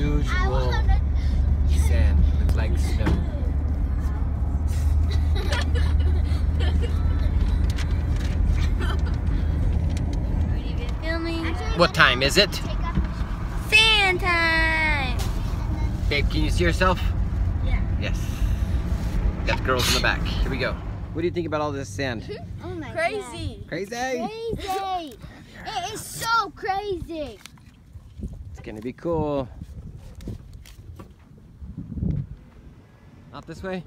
unusual sand. Looks like snow. What time is it? Sand time. Babe, can you see yourself? Yeah. Yes. Got the girls in the back. Here we go. What do you think about all this sand? Oh my Crazy. Crazy? Crazy. it is so crazy. It's gonna be cool. Not this way?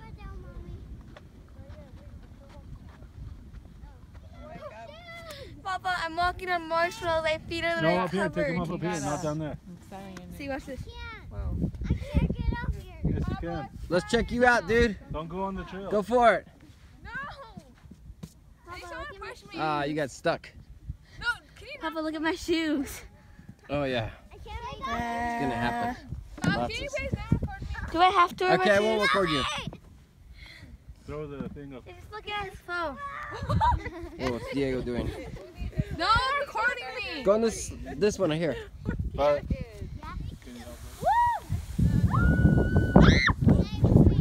Papa, I'm walking on marshmallows. My feet are No, literally up here. Take covered. them up up here, not down there. See, watch this. I can't get up here. Yes, you can. Let's check you out, dude. Don't go on the trail. Go for it. No. Hey, someone push me. Ah, you got stuck. no, can you Papa, look at my shoes. Oh yeah, I can't make it's gonna happen. Mom, Do I have to wear Okay, I won't record you. Throw the thing up. He's just looking at his phone. Oh, what's Diego doing? no, recording me. Go on this this one right here. But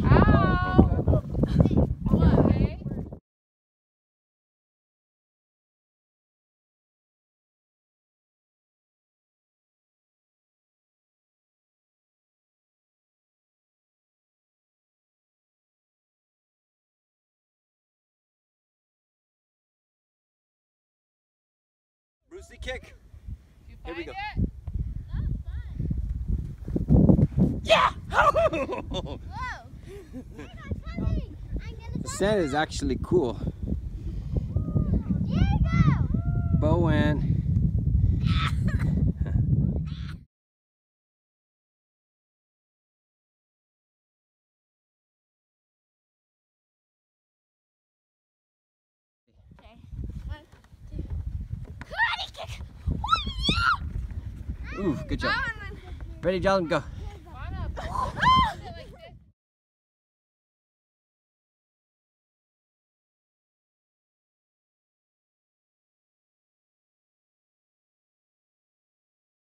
Ow. What? Brucey kick. Here we go. Whoa. the sand is actually cool. Diego. Bowen. Ooh, good job. Ready, John? Go.